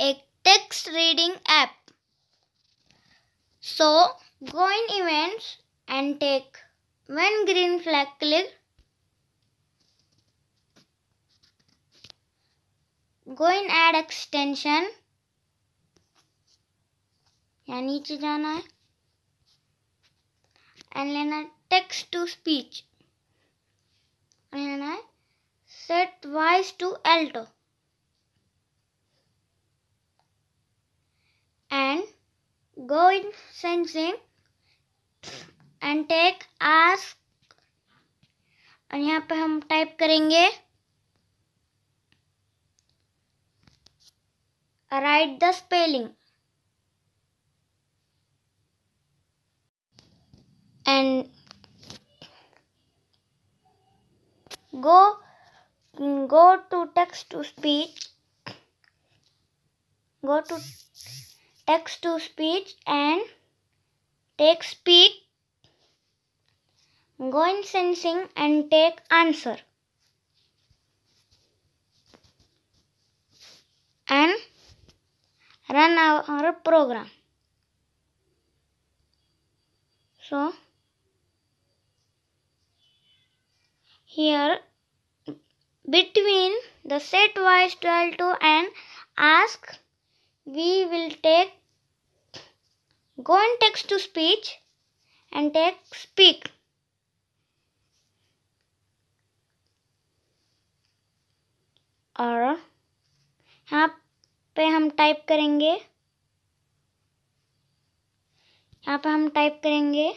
एक text reading app so go in events and take one green flag click go in add extension या नीचे जाना है। And लेना टेक्स्ट टू स्पीच लेना है set voice to alto go in sensing and take ask और यहाँ पे हम टाइप करेंगे write the spelling and go go to text to speech go to text to speech and take speak go in sensing and take answer. And run our program. So here between the set voice 12 to and ask we will take go in text to speech and take speak और यहाँ पे हम type करेंगे यहाँ पे हम type करेंगे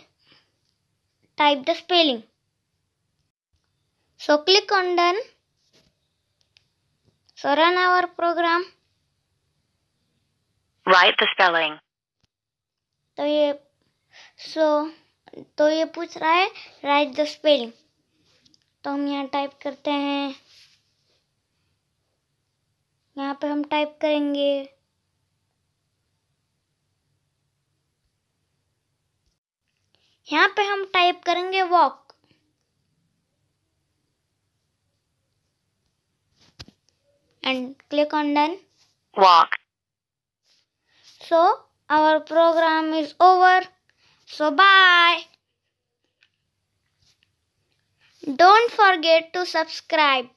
type the spelling so click on done so run our program Write the spelling. तो ये सो तो ये पूछ रहा है राइट द स्पेलिंग तो हम यहाँ टाइप करते हैं। यहाँ पे हम टाइप करेंगे। यहाँ पे हम टाइप करेंगे walk and click on done Walk. So our program is over. So bye. Don't forget to subscribe.